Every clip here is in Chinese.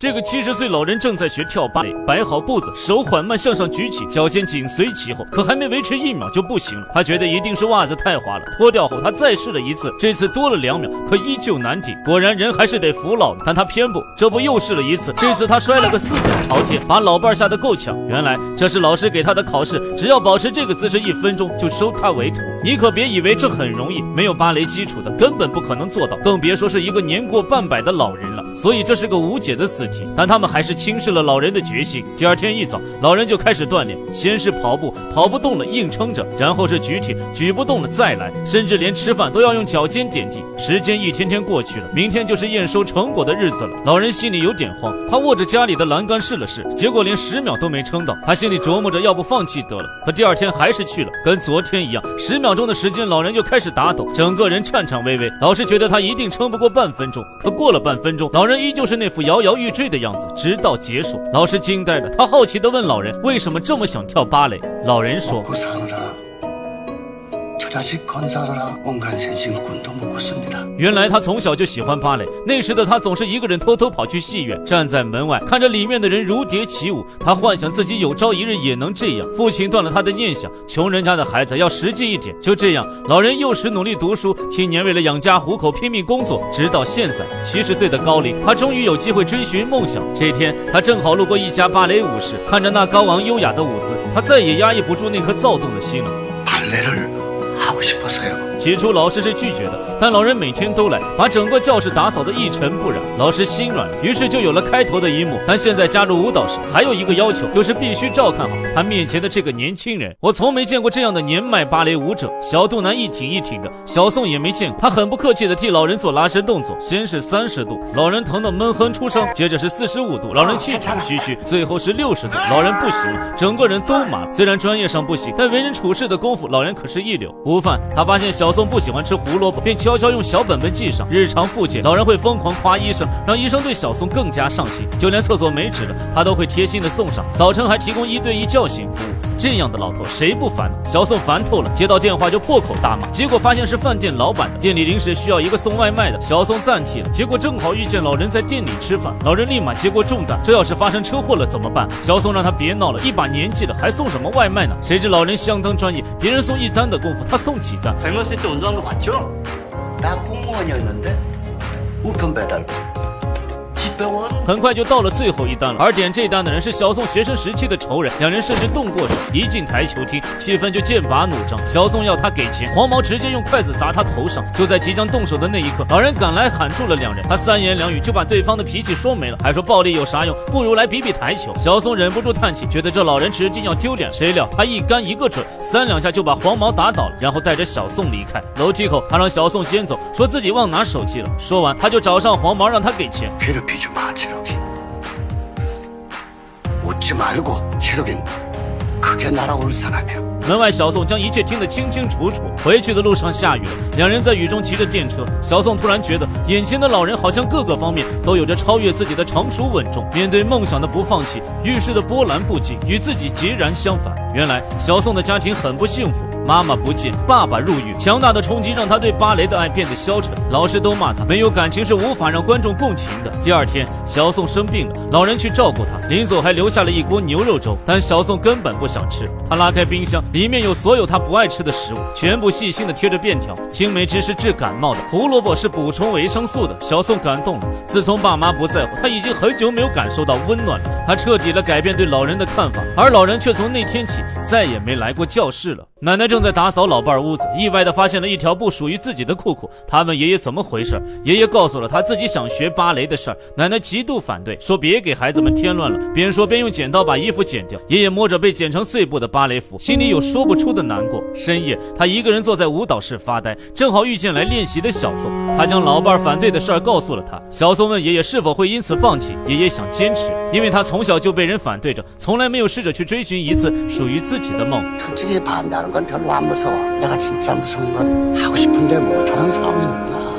这个七十岁老人正在学跳芭蕾，摆好步子，手缓慢向上举起，脚尖紧随其后，可还没维持一秒就不行了。他觉得一定是袜子太滑了，脱掉后他再试了一次，这次多了两秒，可依旧难顶。果然人还是得服老，但他偏不，这不又试了一次，这次他摔了个四脚朝天，把老伴吓得够呛。原来这是老师给他的考试，只要保持这个姿势一分钟就收他为徒。你可别以为这很容易，没有芭蕾基础的根本不可能做到，更别说是一个年过半百的老人了。所以这是个无解的死题。但他们还是轻视了老人的决心。第二天一早，老人就开始锻炼，先是跑步，跑不动了硬撑着，然后是举铁，举不动了再来，甚至连吃饭都要用脚尖点地。时间一天天过去了，明天就是验收成果的日子了。老人心里有点慌，他握着家里的栏杆试了试，结果连十秒都没撑到。他心里琢磨着，要不放弃得了。可第二天还是去了，跟昨天一样，十秒中的时间，老人就开始打抖，整个人颤颤巍巍。老师觉得他一定撑不过半分钟，可过了半分钟，老人依旧是那副摇摇欲坠。的样子，直到结束。老师惊呆了，他好奇地问老人：“为什么这么想跳芭蕾？”老人说。原来他从小就喜欢芭蕾，那时的他总是一个人偷偷跑去戏院，站在门外看着里面的人如蝶起舞。他幻想自己有朝一日也能这样。父亲断了他的念想，穷人家的孩子要实际一点。就这样，老人幼时努力读书，青年为了养家糊口拼命工作，直到现在七十岁的高龄，他终于有机会追寻梦想。这天，他正好路过一家芭蕾舞室，看着那高昂优雅的舞姿，他再也压抑不住那颗躁动的心了。 싶어서요. 起初老师是拒绝的，但老人每天都来，把整个教室打扫得一尘不染。老师心软了，于是就有了开头的一幕。但现在加入舞蹈时，还有一个要求，就是必须照看好他面前的这个年轻人。我从没见过这样的年迈芭蕾舞者，小肚腩一挺一挺的。小宋也没见过，他很不客气地替老人做拉伸动作，先是三十度，老人疼得闷哼出声；接着是四十五度，老人气喘吁吁；最后是六十度，老人不行了，整个人都麻了。虽然专业上不行，但为人处事的功夫，老人可是一流。午饭，他发现小小宋不喜欢吃胡萝卜，便悄悄用小本本记上。日常复检，老人会疯狂夸医生，让医生对小宋更加上心。就连厕所没纸了，他都会贴心的送上。早晨还提供一对一叫醒服务。这样的老头谁不烦呢？小宋烦透了，接到电话就破口大骂，结果发现是饭店老板的。店里临时需要一个送外卖的，小宋暂替了。结果正好遇见老人在店里吃饭，老人立马接过重担。这要是发生车祸了怎么办？小宋让他别闹了，一把年纪了还送什么外卖呢？谁知老人相当专业，别人送一单的功夫，他送几单。 젊었을 때 운동한 거 맞죠? 나 공무원이었는데 우편 배달 집병원 很快就到了最后一单了，而点这单的人是小宋学生时期的仇人，两人甚至动过手。一进台球厅，气氛就剑拔弩张。小宋要他给钱，黄毛直接用筷子砸他头上。就在即将动手的那一刻，老人赶来喊住了两人。他三言两语就把对方的脾气说没了，还说暴力有啥用，不如来比比台球。小宋忍不住叹气，觉得这老人直接要丢脸。谁料他一杆一个准，三两下就把黄毛打倒了，然后带着小宋离开。楼梯口，他让小宋先走，说自己忘拿手机了。说完，他就找上黄毛，让他给钱。괴롭히지 마 체력이 웃지 말고 체력인 그게 날아올 사람이야 门外，小宋将一切听得清清楚楚。回去的路上下雨了，两人在雨中骑着电车。小宋突然觉得，眼前的老人好像各个方面都有着超越自己的成熟稳重，面对梦想的不放弃，遇事的波澜不惊，与自己截然相反。原来，小宋的家庭很不幸福， 妈妈不见，爸爸入狱，强大的冲击让他对芭蕾的爱变得消沉。老师都骂他，没有感情是无法让观众共情的。第二天，小宋生病了，老人去照顾他，临走还留下了一锅牛肉粥，但小宋根本不想吃。他拉开冰箱。里面有所有他不爱吃的食物，全部细心的贴着便条。青梅汁是治感冒的，胡萝卜是补充维生素的。小宋感动了。自从爸妈不在乎，他已经很久没有感受到温暖了。他彻底的改变对老人的看法，而老人却从那天起再也没来过教室了。奶奶正在打扫老伴儿屋子，意外的发现了一条不属于自己的裤裤。他问爷爷怎么回事，爷爷告诉了他自己想学芭蕾的事儿。奶奶极度反对，说别给孩子们添乱了。边说边用剪刀把衣服剪掉。爷爷摸着被剪成碎布的芭蕾服，心里有说不出的难过。深夜，他一个人坐在舞蹈室发呆，正好遇见来练习的小宋。他将老伴儿反对的事儿告诉了他。小宋问爷爷是否会因此放弃，爷爷想坚持，因为他从小就被人反对着，从来没有试着去追寻一次属于自己的梦。건 별로 안 무서워. 내가 진짜 무서운 건 하고 싶은데 못하는 사람이구나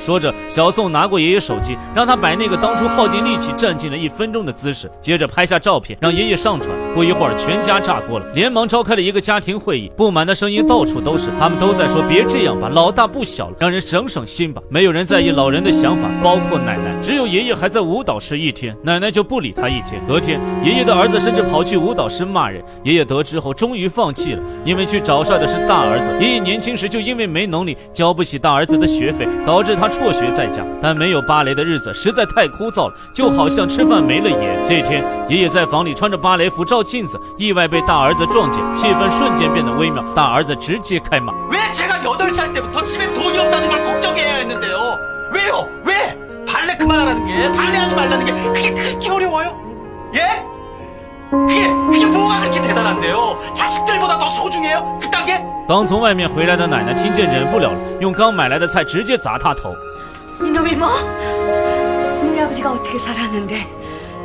说着，小宋拿过爷爷手机，让他摆那个当初耗尽力气站进了一分钟的姿势，接着拍下照片让爷爷上传。不一会儿，全家炸锅了，连忙召开了一个家庭会议，不满的声音到处都是，他们都在说别这样吧，老大不小了，让人省省心吧。没有人在意老人的想法，包括奶奶，只有爷爷还在舞蹈室一天，奶奶就不理他一天。隔天，爷爷的儿子甚至跑去舞蹈室骂人。爷爷得知后，终于放弃了，因为去找上的是大儿子。爷爷年轻时就因为没能力交不起大儿子的学费，导致他辍学在家。但没有芭蕾的日子实在太枯燥了，就好像吃饭没了盐。这天，爷爷在房里穿着芭蕾服照镜子，意外被大儿子撞见，气氛瞬间变得微妙。大儿子直接开骂：“왜제가여덟살때부터집에돈이없다는걸걱정해 딴게刚从外面回来的奶奶听见忍不了了，用刚买来的菜直接砸他头。 이놈이 뭐? 우리 아버지가 어떻게 살았는데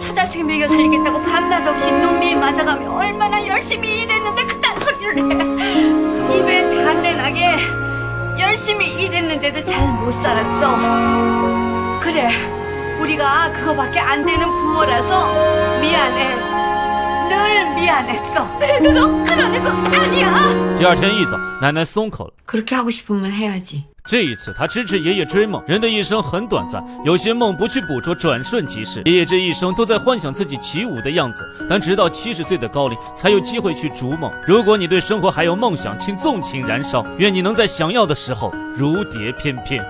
처자식 먹여 살리겠다고 밤낮 없이 눈밀 맞아가며 얼마나 열심히 일했는데 그딴 소리를 해 입에 단내 나게 열심히 일했는데도 잘 못 살았어 그래 우리가 그거밖에 안 되는 부모라서 미안해 第二天一早奶奶松口了。这一次她支持爷爷追梦人的一生很短暂有些梦不去捕捉转瞬即逝。爷爷这一生都在幻想自己起舞的样子但直到七十岁的高龄才有机会去逐梦。如果你对生活还有梦想请纵情燃烧愿你能在想要的时候如蝶翩翩。